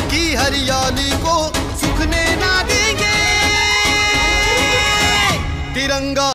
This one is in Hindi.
की हरियाली को सुखने ना देंगे। तिरंगा